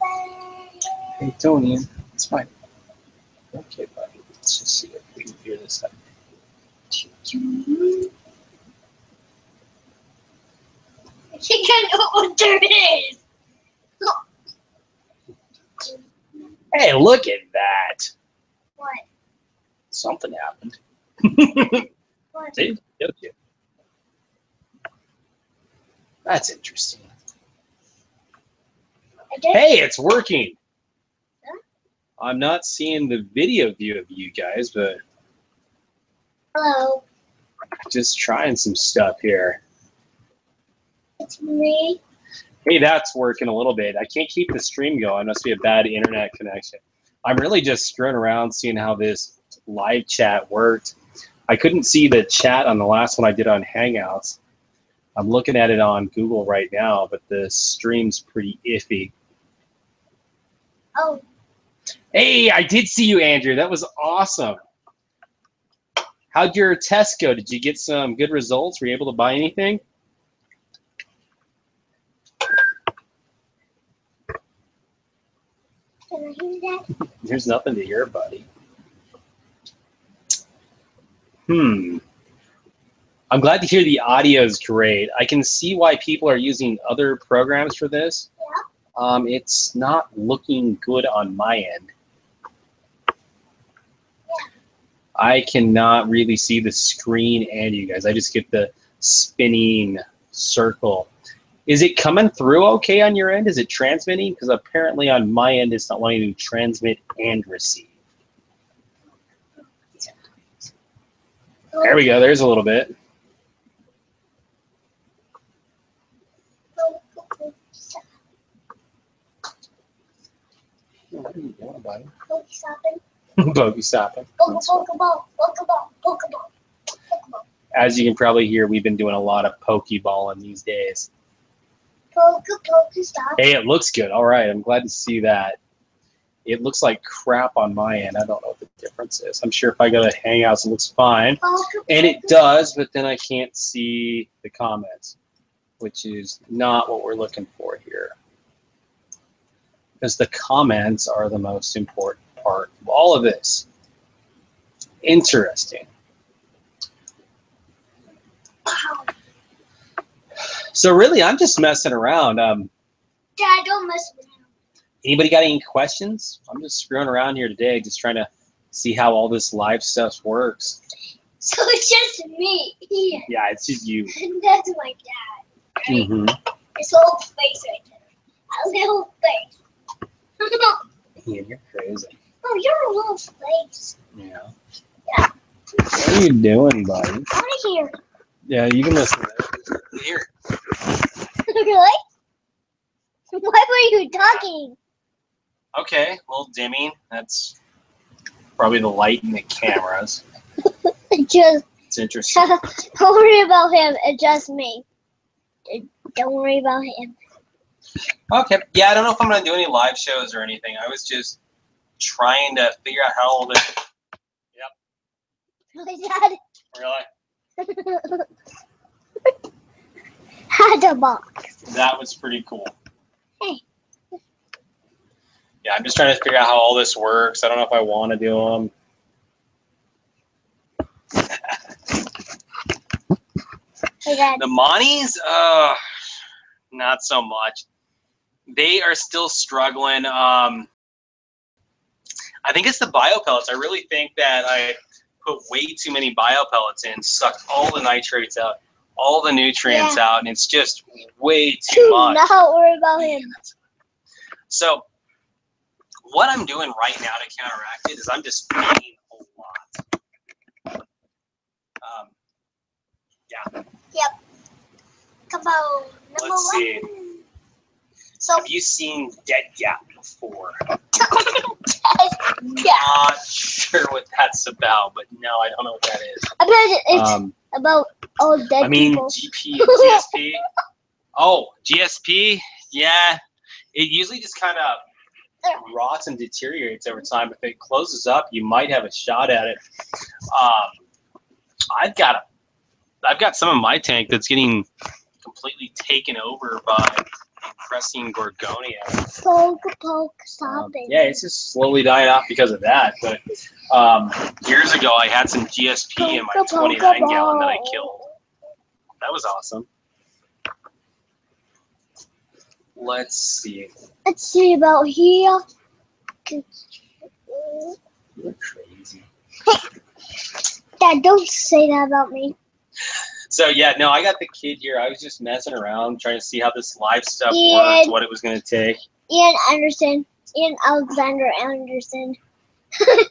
Hey, Tony, it's fine. Okay, buddy. Let's just see if we can hear this. I think I know what there is. Hey, look at that. What? Something happened. What? See? That's interesting. Hey, it's working. Huh? I'm not seeing the video view of you guys, but Hello, just trying some stuff here. it's me. Hey, that's working a little bit. I can't keep the stream going. Must be a bad internet connection. I'm really just screwing around seeing how this live chat worked. I couldn't see the chat on the last one I did on Hangouts. I'm looking at it on Google right now, but the stream's pretty iffy. Oh, Hey, I did see you, Andrew. That was awesome. How'd your test go? Did you get some good results? Were you able to buy anything? can I hear that? There's nothing to hear, buddy. Hmm. I'm glad to hear the audio is great. I can see why people are using other programs for this. Um, it's not looking good on my end. I cannot really see the screen and you guys. I just get the spinning circle. Is it coming through okay on your end? Is it transmitting? Because apparently on my end, it's not wanting to transmit and receive. There we go. There's a little bit. Go, go, go, stop. What are you doing, buddy? Stopping. Bogey stopping. Pokeball, Pokeball, Pokeball, Pokeball. As you can probably hear, we've been doing a lot of Pokeballing these days. Poke, poke, stop. Hey, it looks good. All right, I'm glad to see that. It looks like crap on my end. I don't know what the difference is. I'm sure if I go to Hangouts, it looks fine. Poke, And it does, but then I can't see the comments, which is not what we're looking for here. Because the comments are the most important part of all of this. Interesting. So really, I'm just messing around. Um, Dad, don't mess with him. anybody got any questions? I'm just screwing around here today, just trying to see how all this live stuff works. So it's just me. Yeah. Yeah, it's just you. That's my dad. Right? hmm His whole face right there. A little face. Yeah, you're crazy. oh, you're a little face. Yeah. Yeah. What are you doing, buddy? Out of here. Yeah, you can listen to this. Here. really? Why were you talking? Okay, a little dimming. That's probably the light in the cameras. Just It's interesting. don't worry about him. It's just me. Don't worry about him. Okay. Yeah, I don't know if I'm gonna do any live shows or anything. I was just trying to figure out how all this. My dad Really? had a box. That was pretty cool. Hey. Yeah, I'm just trying to figure out how all this works. I don't know if I want to do them. Hey, The Monties, uh, not so much. They are still struggling. Um, I think it's the bio pellets. I really think that I put way too many bio pellets in, sucked all the nitrates out, all the nutrients out, and it's just way too much. not worry about him. So, what I'm doing right now to counteract it is I'm just feeding a lot. Um, Come on. Number Let's one. see. So, have you seen Dead Gap before? yeah. Not sure what that's about, but no, I don't know what that is. I bet it's Um, about all dead I mean, people. GP GSP. Oh, GSP, yeah. It usually just kind of rots and deteriorates over time. If it closes up, you might have a shot at it. Um, I've got a, I've got some of my tank that's getting completely taken over by Cressine gorgonia. Poke, poke, stop Um, it. yeah, it's just slowly dying off because of that. But um, years ago, I had some GSP in my Poke, poke, 29 gallon that I killed. That was awesome. Let's see. Let's see about here. You're crazy. Dad, don't say that about me. So yeah, no, I got the kid here. I was just messing around, trying to see how this live stuff Yeah. worked, what it was going to take. Ian Anderson. Ian Alexander Anderson.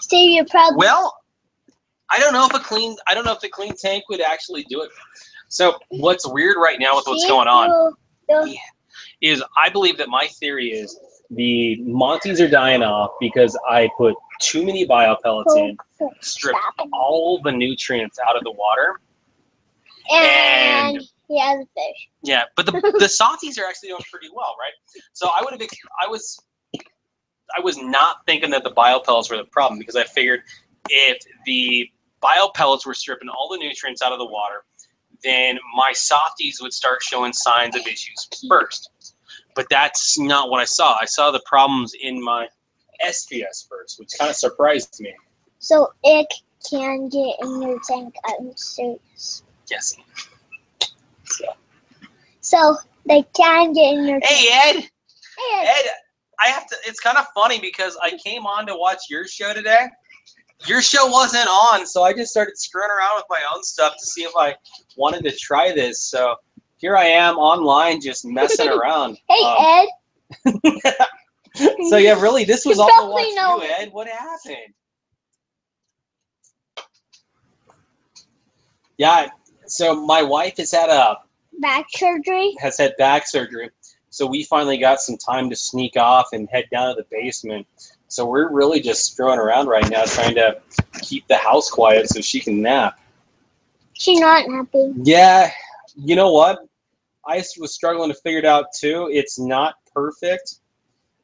Say you're proud. Well, I don't know if a clean. I don't know if the clean tank would actually do it. So what's weird right now with what's going on is I believe that my theory is the Monties are dying off because I put too many bio pellets in, stripped all the nutrients out of the water. And, and- he has a fish. Yeah, but the the softies are actually doing pretty well, right? So I would have I was I was not thinking that the bio pellets were the problem because I figured if the bio pellets were stripping all the nutrients out of the water, then my softies would start showing signs of issues first. But that's not what I saw. I saw the problems in my SPS first, which kind of surprised me. So it can get in your tank. I'm serious. Yes. So they can get in your. Hey Ed, Hey, Ed, I have to. It's kind of funny because I came on to watch your show today. Your show wasn't on, so I just started screwing around with my own stuff to see if I wanted to try this. So here I am online, just messing around. hey Um, Ed. so yeah, really, this was You all to probably watch know. you, Ed. What happened? Yeah. So my wife has had a Back surgery. has had back surgery. So we finally got some time to sneak off and head down to the basement. So we're really just throwing around right now, trying to keep the house quiet so she can nap. She's not happy. Yeah, you know what? I was struggling to figure it out too. It's not perfect.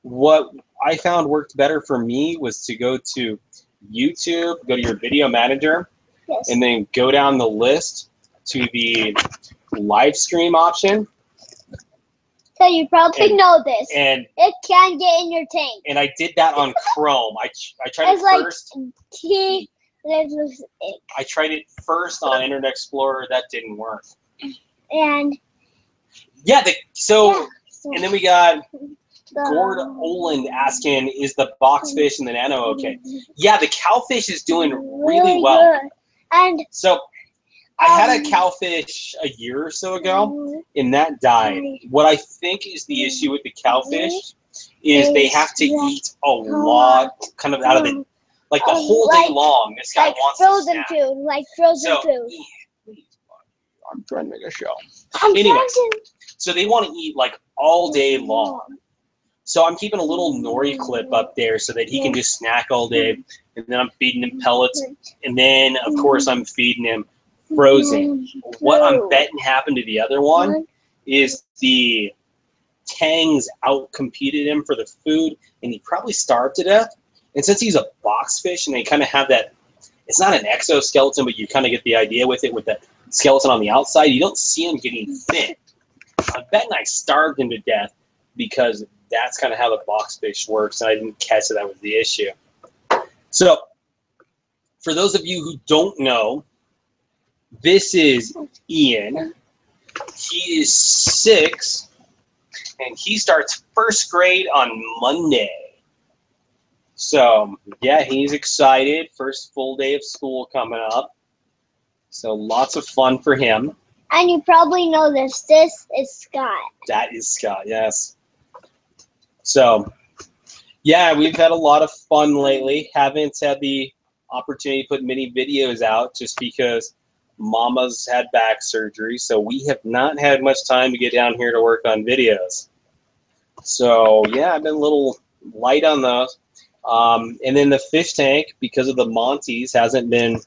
What I found worked better for me was to go to YouTube, go to your video manager, Yes. and then go down the list to the live stream option. so you probably and- know this. And it can get in your tank. and I did that on Chrome. I I tried It's it like- first. He lives with it. I tried it first on Internet Explorer. That didn't work. And Yeah. The, so yeah, so and then we got the- Gord Oland asking, "Is the boxfish and the nano okay?" Yeah, the cowfish is doing really well. good. And So I had a Um, cowfish a year or so ago, and that died. What I think is the issue with the cowfish is they have to eat a lot, kind of out of the like the Um, whole day long. This guy like wants to frozen snack. food, like frozen So, food. I'm trying to make a show. I'm anyways, So they want to eat like all day long. So I'm keeping a little nori clip up there so that he can just snack all day, and then I'm feeding him pellets, and then of course I'm feeding him frozen. Mm, what I'm betting happened to the other one is the Tangs outcompeted him for the food, and he probably starved to death. And since he's a box fish, and they kind of have that, it's not an exoskeleton, but you kind of get the idea with it with the skeleton on the outside. You don't see him getting thin. I'm betting I starved him to death because that's kind of how the box fish works, and I didn't catch that that was the issue. So, for those of you who don't know, this is Ian. He is six, and he starts first grade on Monday. So, yeah, he's excited. First full day of school coming up. So, lots of fun for him. And you probably know this. This is Scott. That is Scott, yes. So, yeah, we've had a lot of fun lately. Haven't had the opportunity to put many videos out just because Mama's had back surgery. So, we have not had much time to get down here to work on videos. So, yeah, I've been a little light on those. Um, and then the fish tank, because of the Monties, hasn't been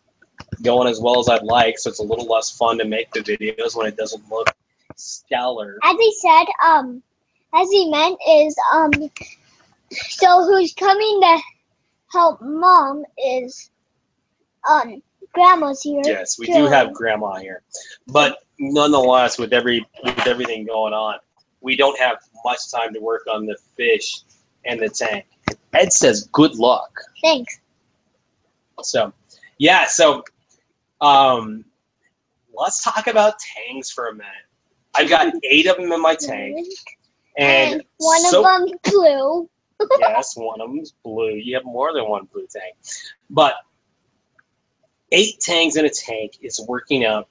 going as well as I'd like. So, it's a little less fun to make the videos when it doesn't look stellar. As he said, um, as he meant is, um, so who's coming to help mom is, um, grandma's here. Yes, we too. do have grandma here, but nonetheless, with every with everything going on, we don't have much time to work on the fish and the tank. Ed says, good luck. Thanks. So, yeah, so um, let's talk about tangs for a minute. I've got eight of them in my tank, and, And one so- of them blue. yes, one of them's blue. You have more than one blue tank, but eight tangs in a tank is working out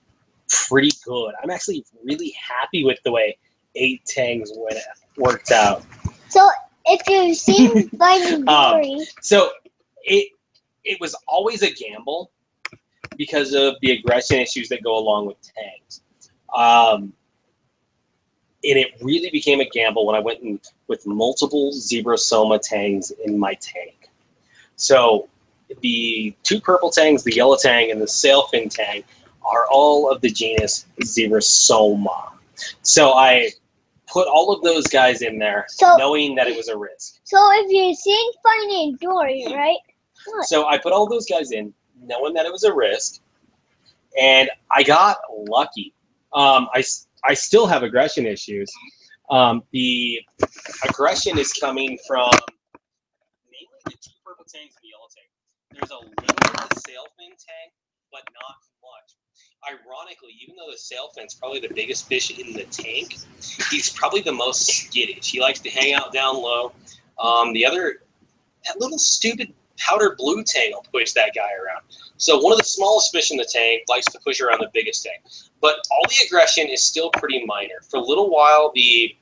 pretty good. I'm actually really happy with the way eight tangs went worked out. So if you've seen Finding Um, So it it was always a gamble because of the aggression issues that go along with tanks. Um, and it really became a gamble when I went in with multiple Zebrasoma tangs in my tank. So the two purple tangs, the yellow tang, and the sailfin tang are all of the genus Zebrasoma. So I put all of those guys in there, So- knowing that it was a risk. so if you've seen and Dory, right? What? So I put all those guys in, knowing that it was a risk, and I got lucky. Um, I, I still have aggression issues. Um, the aggression is coming from mainly the two purple tangs and the yellow. There's a little bit of sailfin tang, but not much. Ironically, even though the sailfin's probably the biggest fish in the tank, he's probably the most skittish. He likes to hang out down low. Um, the other, that little stupid powder blue tang will push that guy around. So one of the smallest fish in the tank likes to push around the biggest tank. But all the aggression is still pretty minor. For a little while, the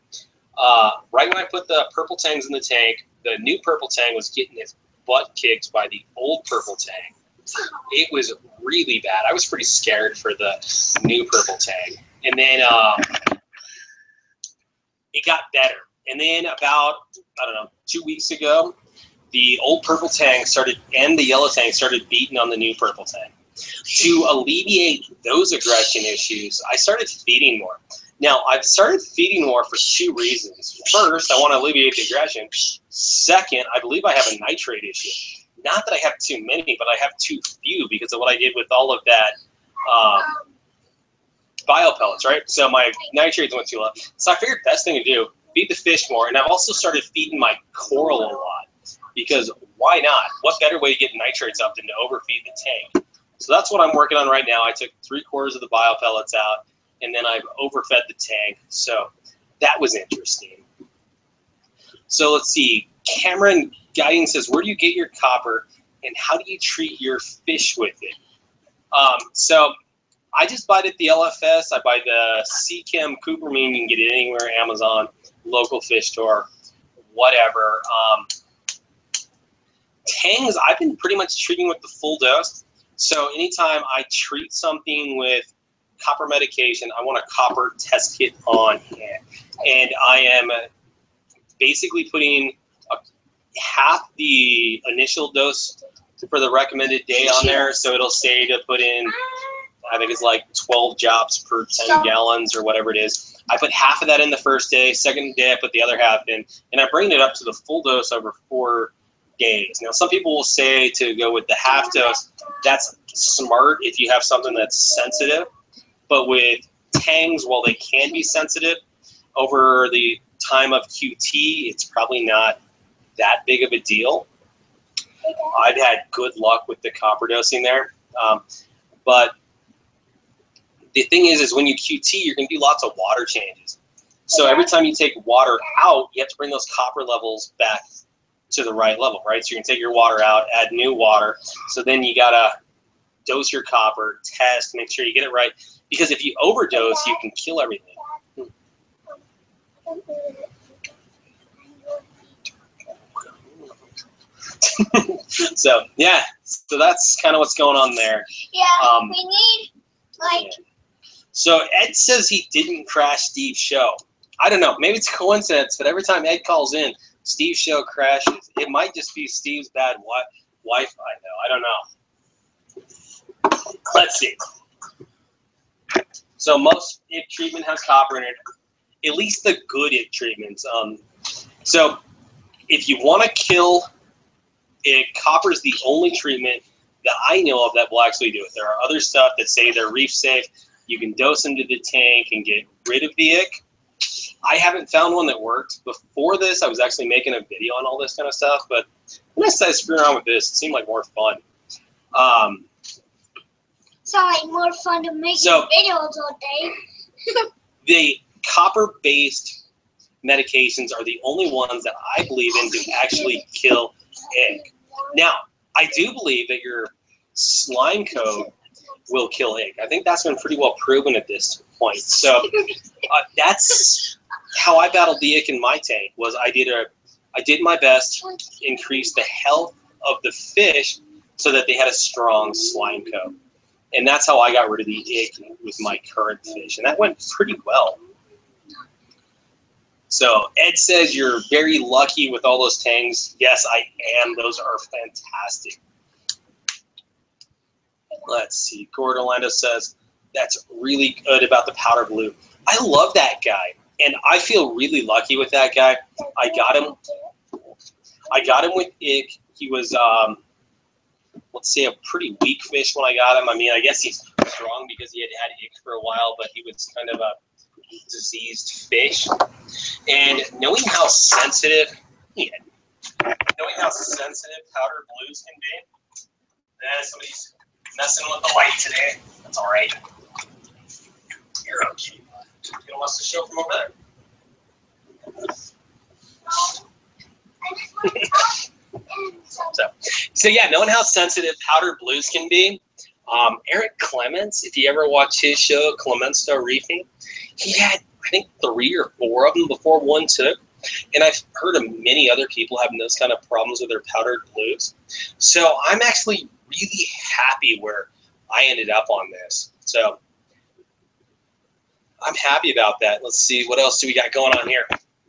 uh, right when I put the purple tangs in the tank, the new purple tang was getting his butt kicked by the old purple tang. It was really bad. I was pretty scared for the new purple tang. And then um, it got better. And then about, I don't know, two weeks ago, the old purple tang started and the yellow tang started beating on the new purple tang. To alleviate those aggression issues, I started feeding more. Now, I've started feeding more for two reasons. First, I want to alleviate the aggression. Second, I believe I have a nitrate issue. Not that I have too many, but I have too few because of what I did with all of that um, bio pellets, right? So my nitrates went too low. So I figured best thing to do, feed the fish more. And I've also started feeding my coral a lot because why not? What better way to get nitrates up than to overfeed the tank? So that's what I'm working on right now. I took three quarters of the bio pellets out, and then I've overfed the tank. So that was interesting. So let's see. Cameron Guiding says, "Where do you get your copper, and how do you treat your fish with it?" Um, so I just buy it at the LFS. I buy the Seachem Cupramine. You can get it anywhere, Amazon, local fish store, whatever. Um, Tangs, I've been pretty much treating with the full dose. So anytime I treat something with copper medication, I want a copper test kit on hand. And I am uh, basically putting a, half the initial dose for the recommended day on there. So it'll say to put in, I think it's like 12 drops per 10 gallons or whatever it is. I put half of that in the first day. Second day, I put the other half in. And I bring it up to the full dose over four days. Now, some people will say to go with the half dose. That's smart if you have something that's sensitive. But with tangs, while they can be sensitive, over the time of QT, it's probably not that big of a deal. I've had good luck with the copper dosing there. Um, but the thing is, is when you QT, you're going to do lots of water changes. So every time you take water out, you have to bring those copper levels back to the right level, right? So you're gonna take your water out, add new water. So then you gotta dose your copper, test, make sure you get it right. Because if you overdose, you can kill everything. so yeah, so that's kind of what's going on there. Yeah, Um, we need like So Ed says he didn't crash Steve's show. I don't know. Maybe it's a coincidence, but every time Ed calls in, Steve's show crashes. It might just be Steve's bad wi- Wi-Fi, though. I don't know. Let's see. So most ick treatment has copper in it. At least the good ick treatments. Um, so if you want to kill it, copper is the only treatment that I know of that will actually do it. There are other stuff that say they're reef safe. You can dose into the tank and get rid of the ick. I haven't found one that worked. Before this, I was actually making a video on all this kind of stuff, but when I started screwing around with this, it seemed like more fun. Um, Sound like more fun to make So- videos all day. the copper-based medications are the only ones that I believe in to actually kill ick. Now, I do believe that your slime coat will kill ick. I think that's been pretty well proven at this point. So uh, that's how I battled the ick in my tank. Was I did a, I did my best to increase the health of the fish so that they had a strong slime coat, and that's how I got rid of the ick with my current fish, and that went pretty well. So Ed says you're very lucky with all those tangs. Yes, I am. Those are fantastic. Let's see. Gord Orlando says that's really good about the powder blue. I love that guy, and I feel really lucky with that guy. I got him. I got him with ick. He was, um, let's say, a pretty weak fish when I got him. I mean, I guess he's strong because he had had ick for a while, but he was kind of a diseased fish. And knowing how sensitive, yeah, knowing how sensitive powder blues can be, eh, somebody's messing with the light today. That's all right. You're okay. You know what's the show from over there? So, so yeah, knowing how sensitive powder blues can be. Um, Eric Clements, if you ever watch his show, Clemensto Reefing, he had I think three or four of them before one took. And I've heard of many other people having those kind of problems with their powdered blues. So I'm actually really happy where I ended up on this. So I'm happy about that. Let's see, what else do we got going on here?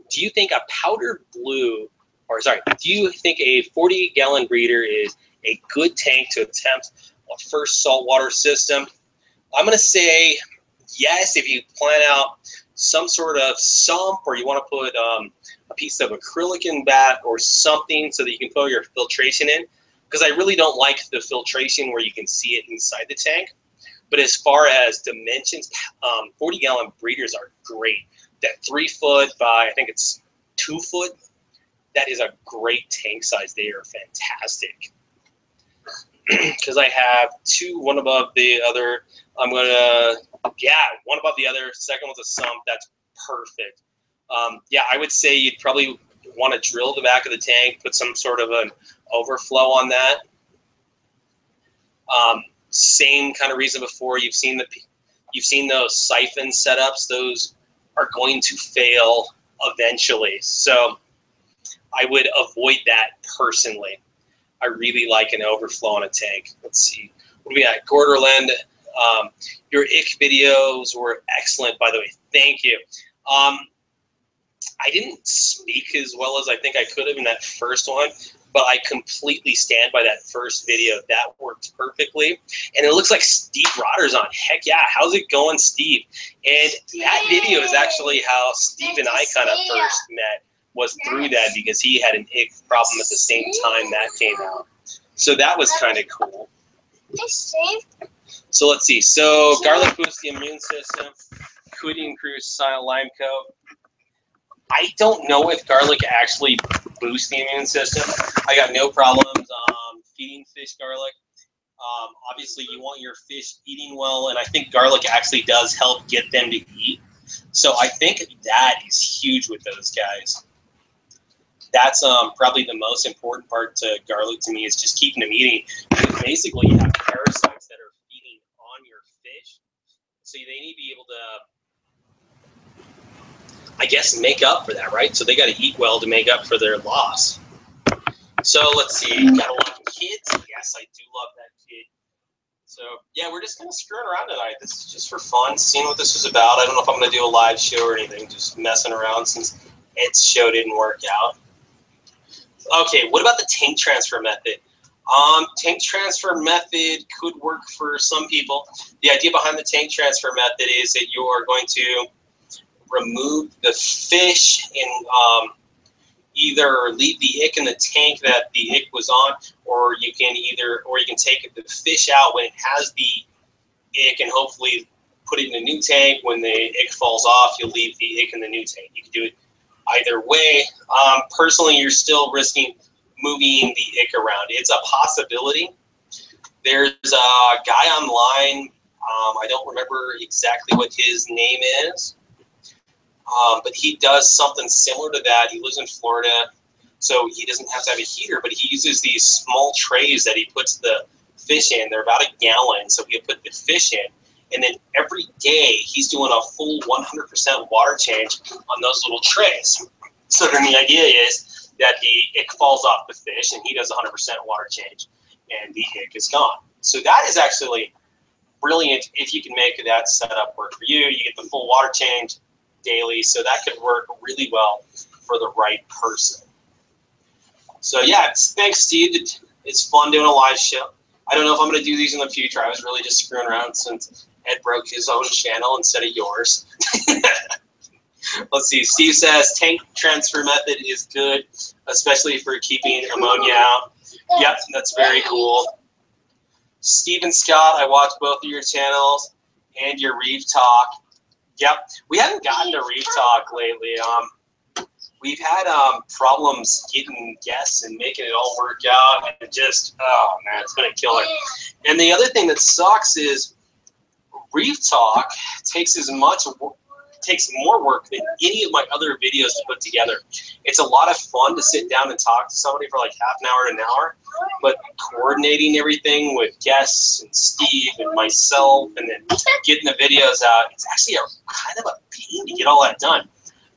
Do you think a powdered blue, or sorry, do you think a 40 gallon breeder is a good tank to attempt a first saltwater system? I'm going to say yes if you plan out some sort of sump or you want to put um, a piece of acrylic in that or something so that you can put your filtration in because I really don't like the filtration where you can see it inside the tank. But as far as dimensions, um, 40 gallon breeders are great. That three foot by, I think it's two foot, that is a great tank size. They are fantastic. Because I have two, one above the other. I'm gonna, yeah, one above the other. Second one's a sump. That's perfect. Um, yeah, I would say you'd probably want to drill the back of the tank, put some sort of an overflow on that. Um, same kind of reason before. You've seen the you've seen those siphon setups. Those are going to fail eventually. So I would avoid that personally. I really like an overflow on a tank. Let's see. What do we got? Gorderland. Um, your ick videos were excellent, by the way. Thank you. Um, I didn't speak as well as I think I could have in that first one, but I completely stand by that first video. That worked perfectly. And it looks like Steve Rotter's on. Heck yeah. How's it going, Steve? And that video is actually how Steve and I kind of first met was through that because he had an ick problem at the same time that came out. So that was kind of cool. So let's see. So garlic boosts the immune system. Could increase silent lime coat. I don't know if garlic actually boosts the immune system. I got no problems um, feeding fish garlic. Um, obviously, you want your fish eating well, and I think garlic actually does help get them to eat. So I think that is huge with those guys. That's um, probably the most important part to garlic to me is just keeping them eating. Because basically, you have parasites that are feeding on your fish, so they need to be able to I guess, make up for that, right? So they got to eat well to make up for their loss. So let's see. got a lot of kids. Yes, I do love that kid. So yeah, we're just kind of screwing around tonight. This is just for fun, seeing what this is about. I don't know if I'm gonna do a live show or anything. Just messing around since Ed's show didn't work out. Okay, what about the tank transfer method? Um, tank transfer method could work for some people. The idea behind the tank transfer method is that you are going to remove the fish and um, either leave the ick in the tank that the ick was on, or you can either, or you can take the fish out when it has the ick and hopefully put it in a new tank. When the ick falls off, you'll leave the ick in the new tank. You can do it either way. Um, personally, you're still risking moving the ick around. It's a possibility. There's a guy online. Um, I don't remember exactly what his name is, um, but he does something similar to that. He lives in Florida, so he doesn't have to have a heater, but he uses these small trays that he puts the fish in. They're about a gallon, so he'll put the fish in. And then every day he's doing a full 100% water change on those little trays. So then the idea is that the ick falls off the fish and he does 100% water change and the ick is gone. So that is actually brilliant if you can make that setup work for you. You get the full water change daily, so that could work really well for the right person. So yeah, thanks, Steve. It's fun doing a live show. I don't know if I'm going to do these in the future. I was really just screwing around since Ed broke his own channel instead of yours. Let's see. Steve says tank transfer method is good, especially for keeping ammonia out. Yep, that's very cool. Stephen Scott, I watch both of your channels and your Reef Talk. Yep, we haven't gotten to Reef Talk lately. Um, we've had um, problems getting guests and making it all work out, and just oh man, it's been a killer. And the other thing that sucks is Reef Talk takes as much takes more work than any of my other videos to put together. It's a lot of fun to sit down and talk to somebody for like half an hour an hour, but coordinating everything with guests and Steve and myself and then getting the videos out, it's actually a kind of a pain to get all that done.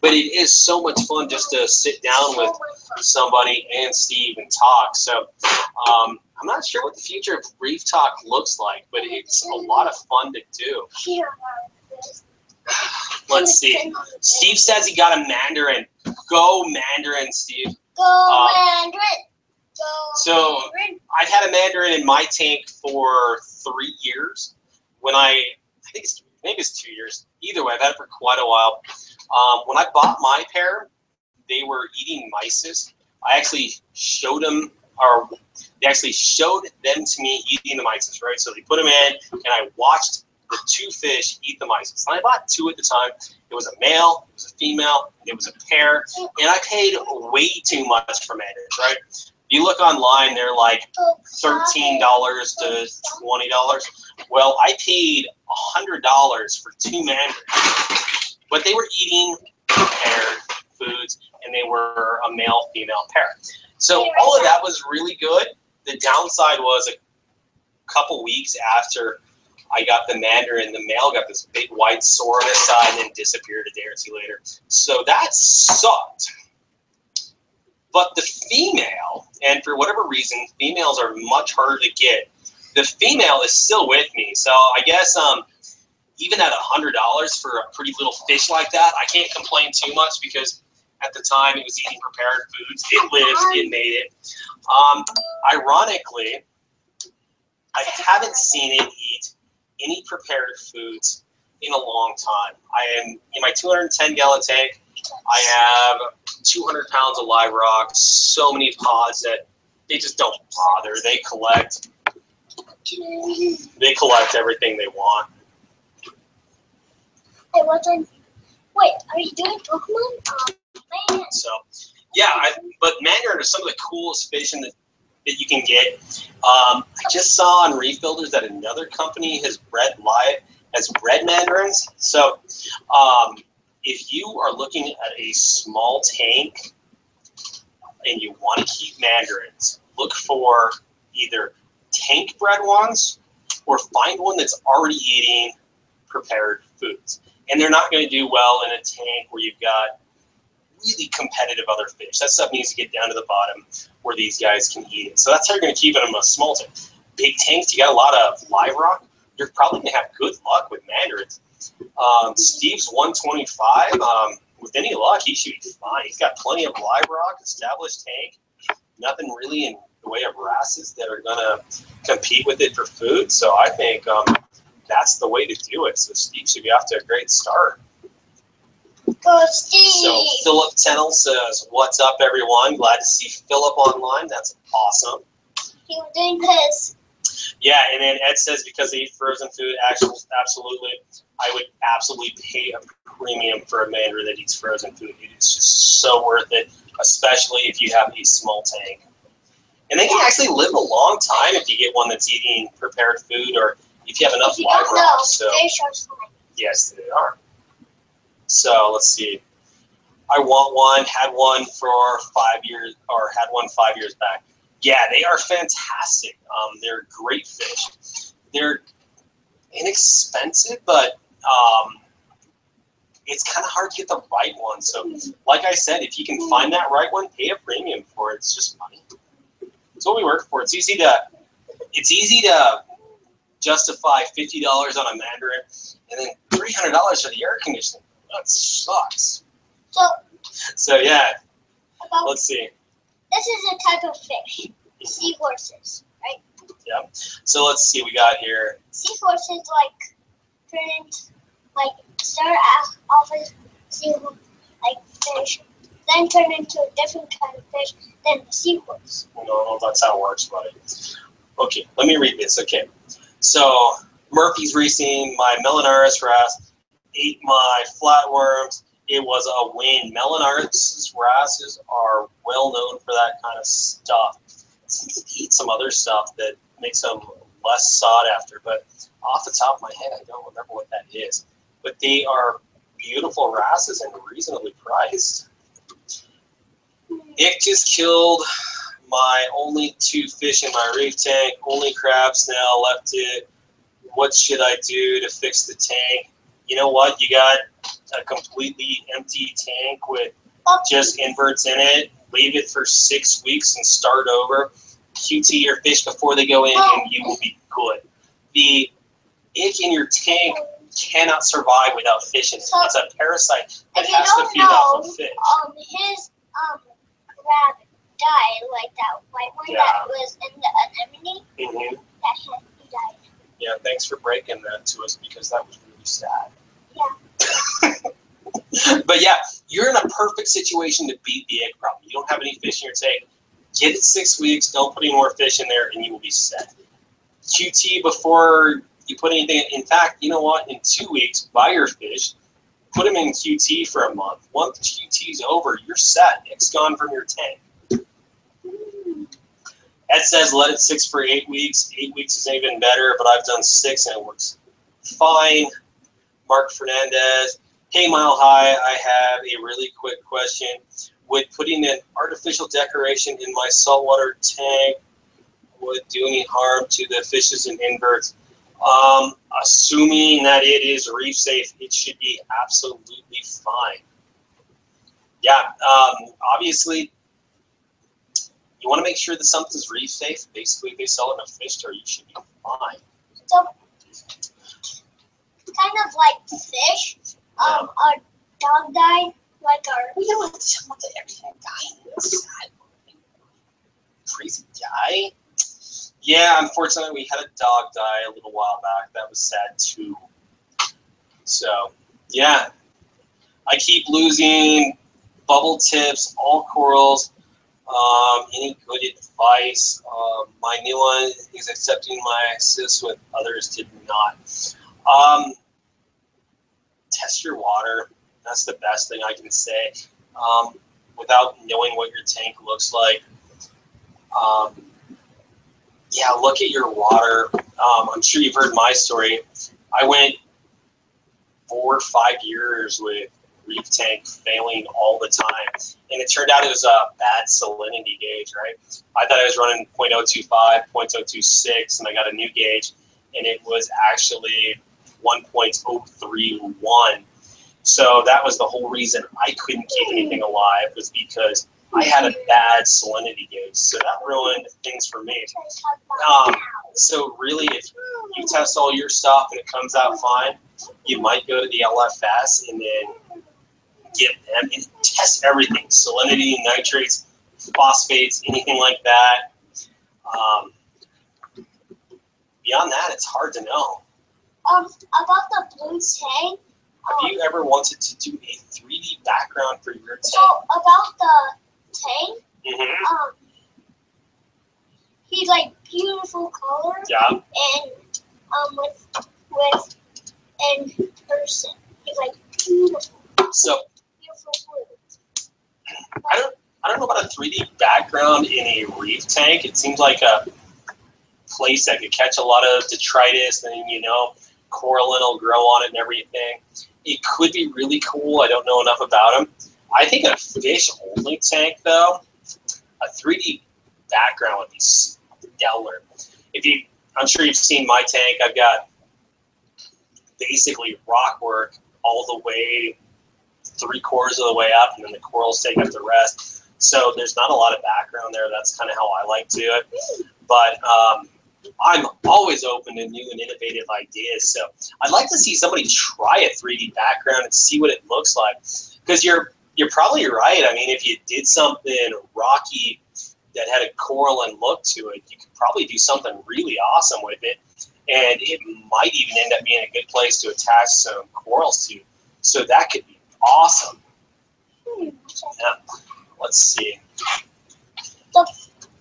But it is so much fun just to sit down with somebody and Steve and talk. So um, I'm not sure what the future of Reef Talk looks like, but it's a lot of fun to do. Let's see. Steve says he got a Mandarin. Go Mandarin, Steve. Go Um, Mandarin. Go so- I've had a Mandarin in my tank for three years. When I, I think it's maybe it's two years. Either way, I've had it for quite a while. Um, when I bought my pair, they were eating mysis. I actually showed them, or they actually showed them to me eating the mysis, right? So they put them in, and I watched the two fish eat the mysis. And I bought two at the time. It was a male, it was a female, it was a pair, and I paid way too much for mandarins, right? You look online, they're like thirteen dollars to twenty dollars. Well, I paid hundred dollars for two mandarins, but they were eating prepared foods, and they were a male female pair. So all of that was really good. The downside was a couple weeks after I got the mandarin, the male got this big white sore on his side and then disappeared a day or two later. So that sucked. But the female, and for whatever reason, females are much harder to get. The female is still with me. So I guess um, even at $100 for a pretty little fish like that, I can't complain too much because at the time it was eating prepared foods. It lived, it made it. Um, ironically, I haven't seen it eat any prepared foods in a long time. I am in my 210 gallon tank. I have 200 pounds of live rock, so many pods that they just don't bother. They collect, they collect everything they want. On? Wait, are you doing Pokemon? Um, man. So, yeah, I, but mandarin are some of the coolest fish in the, that you can get. Um, I just saw on Reef Builders that another company has bred live has bred mandarins. So, um, if you are looking at a small tank and you want to keep mandarins, look for either tank bred ones or find one that's already eating prepared foods. And they're not going to do well in a tank where you've got really competitive other fish. That stuff needs to get down to the bottom where these guys can eat it. So that's how you're going to keep it in a small tank. Big tanks, you got a lot of live rock. You're probably going to have good luck with mandarins. Um, Steve's 125. Um, with any luck, he should be fine. He's got plenty of live rock, established tank. Nothing really in the way of wrasses that are going to compete with it for food. So I think um, that's the way to do it. So Steve should be off to a great start. Go Steve. So Philip Tennell says, "What's up, everyone? Glad to see Philip online. That's awesome." he was doing this. Yeah, and then Ed says because they eat frozen food, actually, absolutely, I would absolutely pay a premium for a mandarin that eats frozen food. It is just so worth it, especially if you have a small tank. And they can actually live a long time if you get one that's eating prepared food or if you have enough live rocks. So fish are slimy. yes, they are. So let's see. I want one. Had one for five years, or had one five years back. Yeah, they are fantastic. Um, they're great fish. They're inexpensive, but um, it's kind of hard to get the right one. So, like I said, if you can find that right one, pay a premium for it. It's just money. It's what we work for. It's easy to, it's easy to justify fifty dollars on a Mandarin and then three hundred dollars for the air conditioning. That sucks. So So yeah, let's see. this is a type of fish. Seahorses. Right? Yeah. So let's see. We got here. Seahorses like turn into like start off as seahorse like fish, then turn into a different kind of fish than a seahorse. No, no, that's how it works, buddy. Okay, let me read this. Okay, so Murphy's Racing, my Melanurus wrasse, ate my flatworms. It was a win. Melanurus wrasses are well known for that kind of stuff. Some people eat some other stuff that makes them less sought after, but off the top of my head, I don't remember what that is. But they are beautiful wrasses and reasonably priced. It just killed my only two fish in my reef tank, only crabs now left it. What should I do to fix the tank? You know what? You got a completely empty tank with just inverts in it. Leave it for six weeks and start over. QT your fish before they go in, and you will be good. The ick in your tank cannot survive without fish in it. So- It's a parasite that has to feed off of fish. um, his um rabbit died like that white one Yeah. that was in the anemone Mhm. that had he died. Yeah, thanks for breaking that to us because that was really sad. Yeah. but yeah, you're in a perfect situation to beat the ick problem. You don't have any fish in your tank. Get it six weeks. Don't put any more fish in there, and you will be set. QT before you put anything. In fact, you know what? In two weeks, buy your fish. Put them in QT for a month. Once QT's over, you're set. It's gone from your tank. Ed says let it six for eight weeks. Eight weeks is even better, but I've done six and it works fine. Mark Fernandez. Hey, Mile High, I have a really quick question. Would putting an artificial decoration in my saltwater tank would do any harm to the fishes and inverts? Um, assuming that it is reef safe, it should be absolutely fine. Yeah, um, obviously, you want to make sure that something's reef safe. Basically, if they sell it in a fish store, you should be fine. So kind of like fish. Um, our dog died. Like our We don't want to want everything dying. Sad. Crazy guy. Yeah, unfortunately, we had a dog die a little while back. That was sad too. So, yeah, I keep losing bubble tips, all corals. Um, any good advice? Um, my new one is accepting my assist with others did not. Um, test your water. That's the best thing I can say. Um, without knowing what your tank looks like. Um, yeah, look at your water. I'm sure you've heard my story. I went four or five years with reef tank failing all the time, and it turned out it was a bad salinity gauge. Right? I thought I was running 0.025, 0.026, and I got a new gauge, and it was actually 1.031. So that was the whole reason I couldn't keep anything alive was because I had a bad salinity gauge. So that ruined things for me. Um, so really, if you test all your stuff and it comes out fine, you might go to the LFS and then get them and test everything: salinity, nitrates, phosphates, anything like that. Um, beyond that, it's hard to know. um about the blue tank. Have Um, you ever wanted to do a 3D background for your tank? so about the tank. hmm Um, he's like beautiful color Yeah. and um with with in person. He's like beautiful, So. I don't I don't know about a 3D background in a reef tank. It seems like a place that could catch a lot of detritus and you know coralline will grow on it and everything. It could be really cool. I don't know enough about them. I think a fish only tank though, a 3D background would be stellar. If you, I'm sure you've seen my tank. I've got basically rock work all the way three quarters of the way up, and then the corals take up the rest. So there's not a lot of background there. That's kind of how I like to do it. But um, I'm always open to new and innovative ideas. So I'd like to see somebody try a 3D background and see what it looks like. Because you're you're probably right. I mean, if you did something rocky that had a coralline look to it, you could probably do something really awesome with it. And it might even end up being a good place to attach some corals to. So that could be awesome. Hmm. Let's see.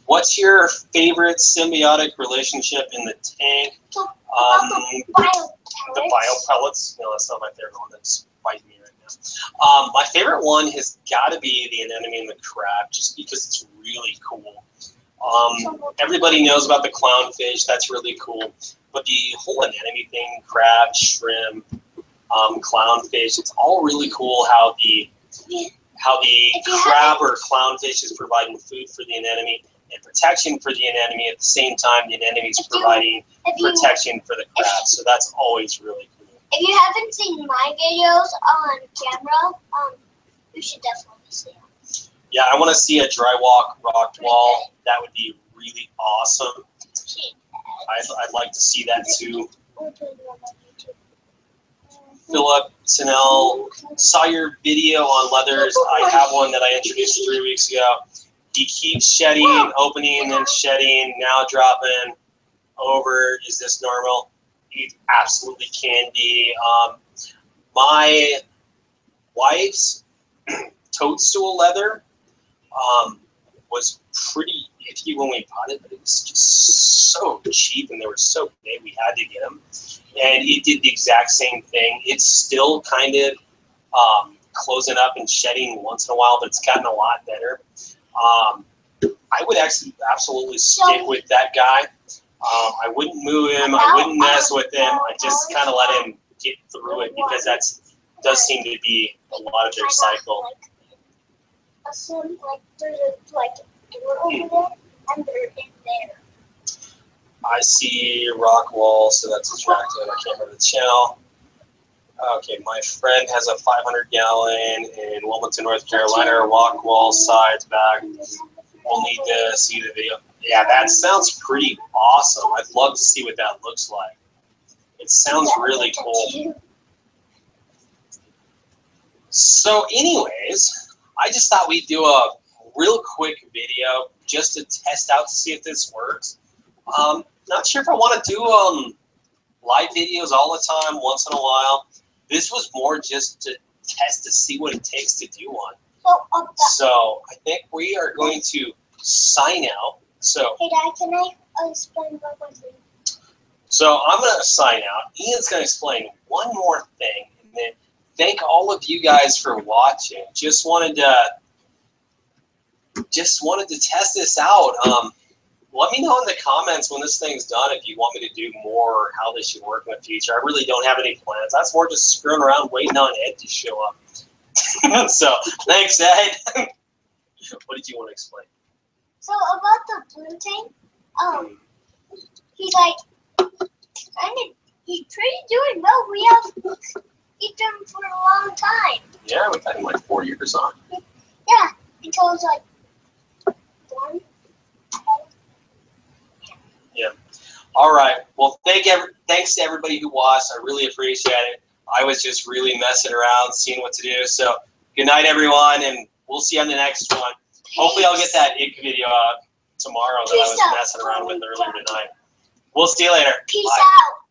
What's your favorite symbiotic relationship in the tank? Um, the bio pellets. No, that's not my favorite one. That's biting me right now. Um, my favorite one has got to be the anemone and the crab, just because it's really cool. Um, everybody knows about the clownfish. That's really cool. But the whole anemone thing, crab, shrimp, um, clownfish, it's all really cool how the how the crab or clownfish is providing food for the anemone and protection for the anemone at the same time the anemone is providing you protection for the crab. So that's always really cool. if you haven't seen my videos on camera, um, you should definitely see them. Yeah, I want to see a dry walk rock wall. That would be really awesome. I'd, I'd like to see that too. we'll put it on YouTube. Philip Sinell saw your video on leathers. I have one that I introduced three weeks ago. He keeps shedding, opening, and shedding, now dropping over. Is this normal? It absolutely can be. Um, my wife's toadstool leather um, was pretty iffy when we bought it, but it was just so cheap and they were so big we had to get them. And it did the exact same thing. It's still kind of um, closing up and shedding once in a while, but it's gotten a lot better. Um, I would actually absolutely stick with that guy. Um, I wouldn't move him. I wouldn't mess with him. I just kind of let him get through it because that does seem to be a lot of their cycle. Like, assume like there's a like door over there and they're in there. I see rock wall, so that's attractive. I can't remember the channel. Okay, my friend has a 500 gallon in Wilmington, North Carolina, rock wall sides back. We'll need to see the video. Yeah, that sounds pretty awesome. I'd love to see what that looks like. It sounds really cool. So, anyways, I just thought we'd do a real quick video just to test out to see if this works. Um, not sure if I want to do um live videos all the time. Once in a while, this was more just to test to see what it takes to do one. So up that. So I think we are going to sign out. So Hey Dad, can I explain one more thing? so I'm going to sign out. Ian's going to explain one more thing, and then thank all of you guys for watching. Just wanted to just wanted to test this out. Um, let me know in the comments when this thing's done if you want me to do more or how this should work in the future. I really don't have any plans. That's more just screwing around waiting on Ed to show up. so thanks, Ed. what did you want to explain? So about the blue tang, um, he's like, kind of, he's pretty doing well. We have eaten him for a long time. Yeah, we've had him like four years on. Yeah, until it's like one. All right. Well, thank every, thanks to everybody who watched. I really appreciate it. I was just really messing around, seeing what to do. So good night, everyone, and we'll see you on the next one. Hopefully, I'll get that video out tomorrow that I was messing around with earlier tonight. We'll see you later. Peace Bye. out.